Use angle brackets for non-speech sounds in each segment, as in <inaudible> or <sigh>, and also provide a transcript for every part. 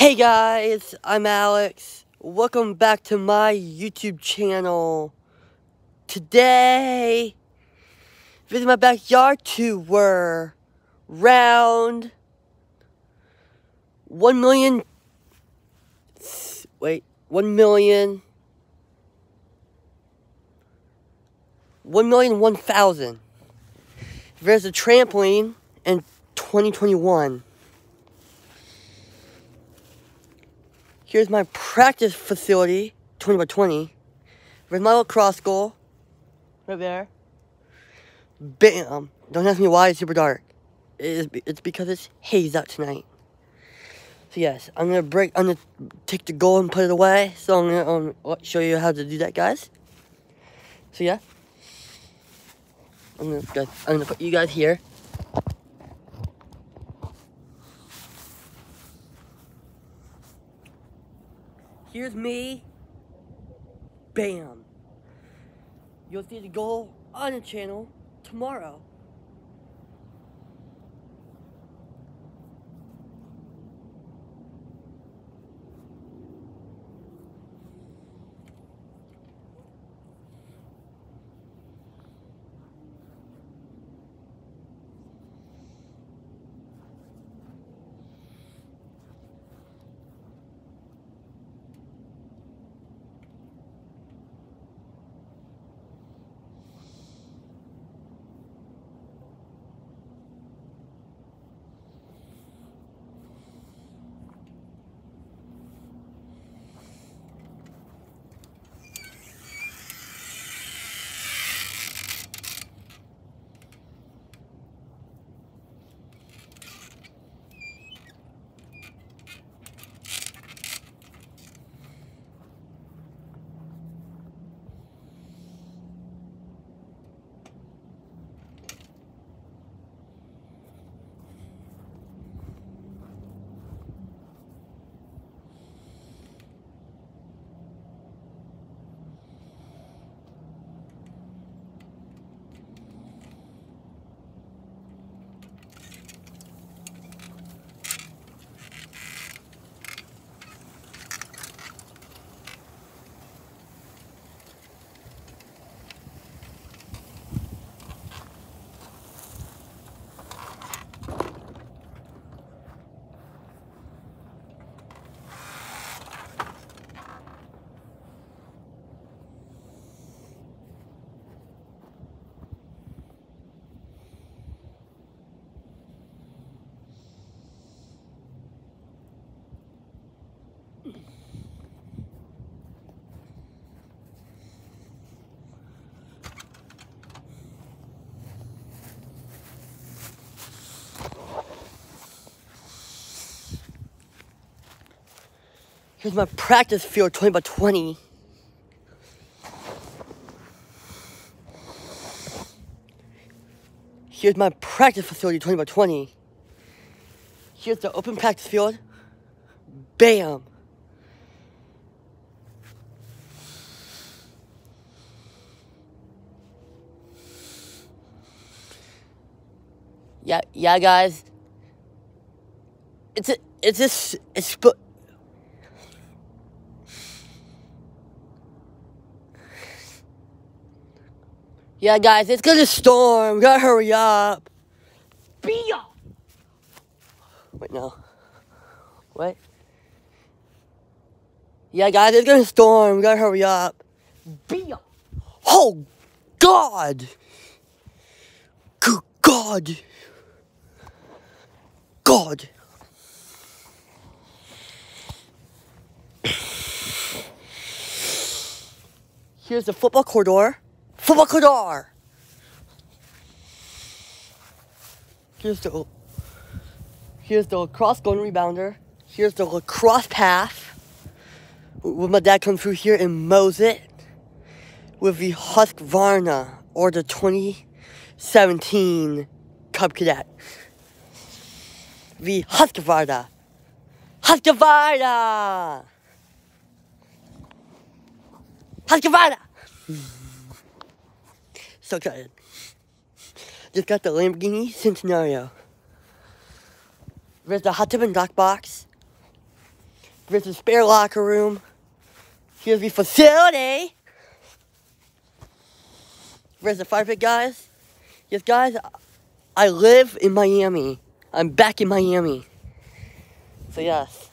Hey guys, I'm Alex. Welcome back to my YouTube channel. Today, visit my backyard tour. Round 1 million. Wait, 1 million. 1 million 1,000. There's a trampoline in 2021. Here's my practice facility, 20 by 20. There's my cross goal, right there. Bam! Don't ask me why it's super dark. It is, it's because it's haze out tonight. So yes, I'm gonna break, I'm gonna take the goal and put it away. So I'm gonna um, show you how to do that, guys. So yeah. I'm gonna, I'm gonna put you guys here. Here's me. Bam. You'll see the goal on the channel tomorrow. Here's my practice field 20 by 20. Here's my practice facility 20 by 20. Here's the open practice field. Bam! Yeah, yeah, guys. It's a, it's this, it's, Yeah, guys, it's gonna storm. We gotta hurry up. Be up. Wait, no. What? Yeah, guys, it's gonna storm. We gotta hurry up. Be up. Oh, God. Good God. God. Here's the football corridor. Corridor. Here's the here's the cross going rebounder. Here's the lacrosse path. When my dad comes through here and mows it with the Husqvarna or the 2017 Cub Cadet. The Husqvarna. Husqvarna! Husqvarna! So excited. Just got the Lamborghini Centenario. There's the hot tub and dock box. There's a spare locker room. Here's the facility. There's the fire pit, guys. Yes, guys, I live in Miami. I'm back in Miami. So, yes.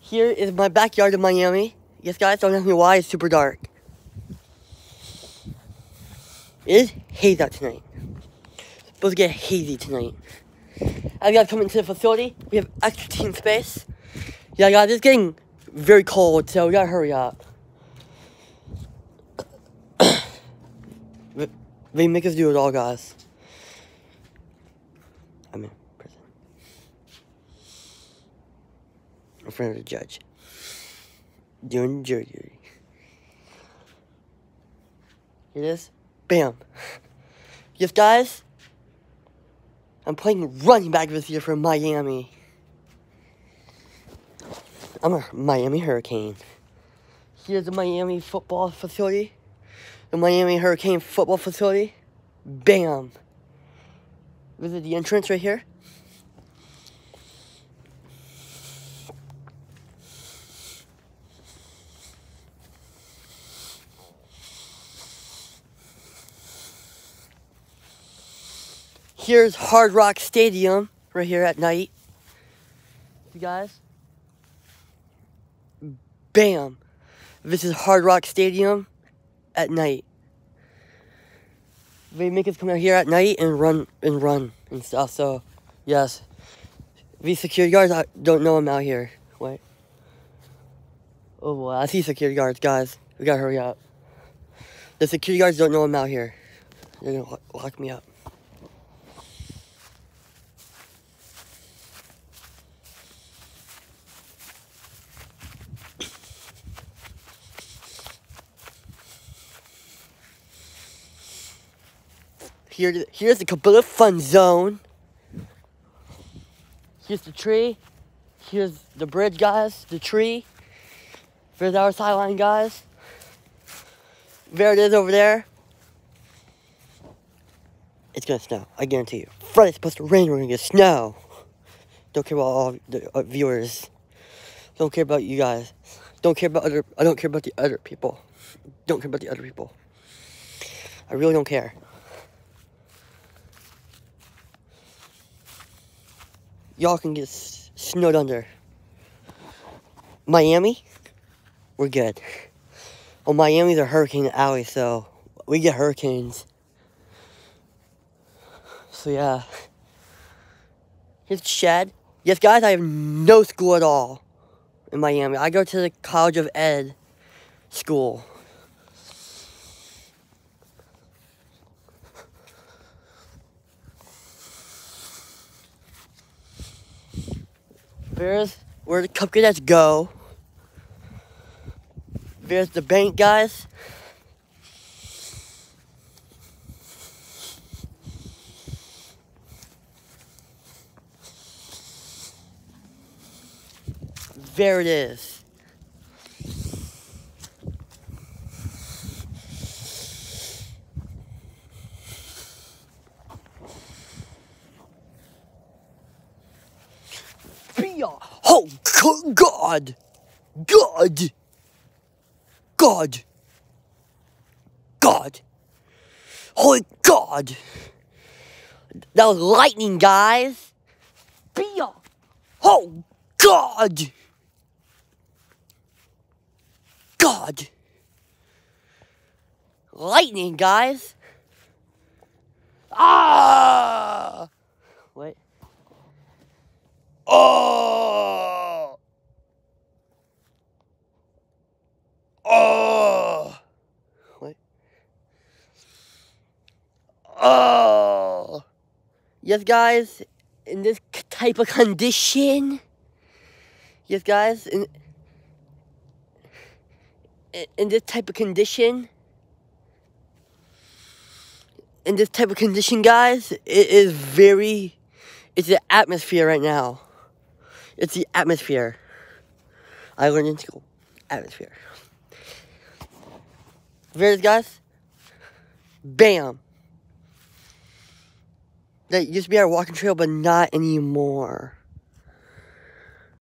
Here is my backyard in Miami. Yes, guys, don't ask me why it's super dark. It is hazy out tonight. It's supposed to get hazy tonight. I gotta come into the facility. We have extra team space. Yeah, guys, it's getting very cold, so we gotta hurry up. <coughs> they make us do it all, guys. I'm in prison. In front of the judge. Doing jury duty. It is. Bam. Yes, guys. I'm playing running back this year for Miami. I'm a Miami Hurricane. Here's the Miami football facility. The Miami Hurricane football facility. Bam. This is the entrance right here. Here's Hard Rock Stadium right here at night. You guys. Bam. This is Hard Rock Stadium at night. They make us come out here at night and run and run and stuff. So, yes. These security guards, I don't know them out here. Wait. Oh, boy. I see security guards, guys. We gotta hurry up. The security guards don't know I'm out here. They're gonna lock me up. Here, here's the Kabula Fun Zone. Here's the tree. Here's the bridge, guys. The tree. There's our sideline, guys. There it is over there. It's gonna snow. I guarantee you. Friday's supposed to rain. We're gonna get snow. Don't care about all the uh, viewers. Don't care about you guys. Don't care about other. I don't care about the other people. Don't care about the other people. I really don't care. Y'all can get snowed under. Miami, we're good. Well, Miami's a hurricane alley, so we get hurricanes. So yeah. Here's Chad. Yes, guys, I have no school at all in Miami. I go to the College of Ed school. There's where the cupcakes go. There's the bank, guys. There it is. Oh, God! God! God! God! Holy God! That was lightning, guys! Bia! Oh, God! God! Lightning, guys! Ah! Oh! Oh! Oh! Yes, guys, in this type of condition, yes, guys, in, in this type of condition, in this type of condition, guys, it is very, it's the atmosphere right now. It's the atmosphere. I learned in school. Atmosphere. There's guys. Bam. That used to be our walking trail, but not anymore.